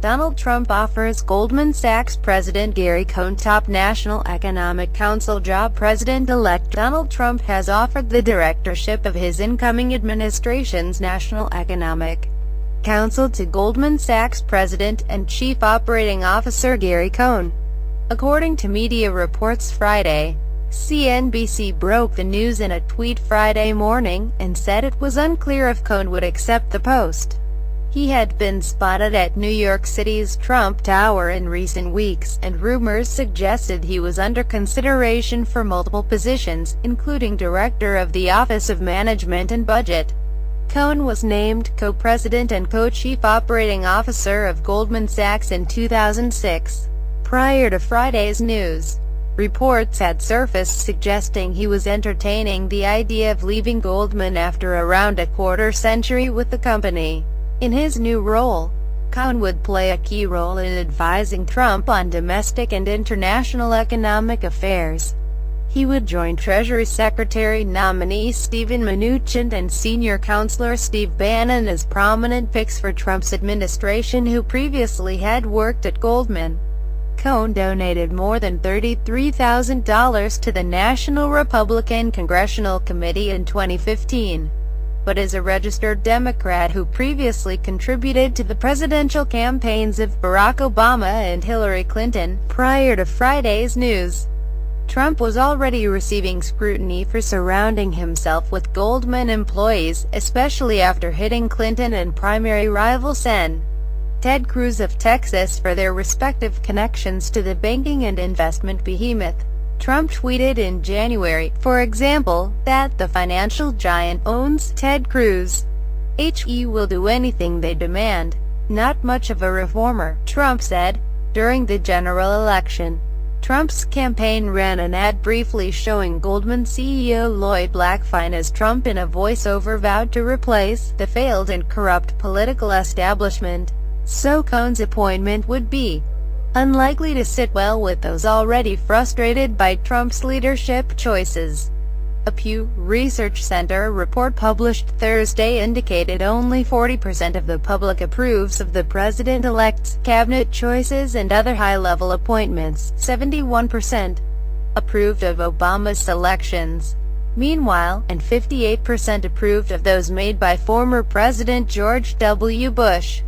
Donald Trump offers Goldman Sachs President Gary Cohn top National Economic Council job President-elect Donald Trump has offered the directorship of his incoming administration's National Economic Council to Goldman Sachs President and Chief Operating Officer Gary Cohn. According to media reports Friday, CNBC broke the news in a tweet Friday morning, and said it was unclear if Cohn would accept the post. He had been spotted at New York City's Trump Tower in recent weeks, and rumors suggested he was under consideration for multiple positions, including Director of the Office of Management and Budget. Cohn was named co-president and co-chief operating officer of Goldman Sachs in 2006. Prior to Friday's news, reports had surfaced suggesting he was entertaining the idea of leaving Goldman after around a quarter century with the company. In his new role, Cohn would play a key role in advising Trump on domestic and international economic affairs. He would join Treasury Secretary nominee Steven Mnuchin and senior counselor Steve Bannon as prominent picks for Trump's administration who previously had worked at Goldman. Cohn donated more than $33,000 to the National Republican Congressional Committee in 2015 but is a registered Democrat who previously contributed to the presidential campaigns of Barack Obama and Hillary Clinton. Prior to Friday's news, Trump was already receiving scrutiny for surrounding himself with Goldman employees, especially after hitting Clinton and primary rival Sen. Ted Cruz of Texas for their respective connections to the banking and investment behemoth. Trump tweeted in January, for example, that the financial giant owns Ted Cruz. HE will do anything they demand. Not much of a reformer, Trump said, during the general election. Trump's campaign ran an ad briefly showing Goldman CEO Lloyd Blankfein as Trump in a voiceover vowed to replace the failed and corrupt political establishment. So Cohn's appointment would be unlikely to sit well with those already frustrated by Trump's leadership choices. A Pew Research Center report published Thursday indicated only 40% of the public approves of the president-elect's cabinet choices and other high-level appointments, 71% approved of Obama's selections. Meanwhile, and 58% approved of those made by former President George W. Bush.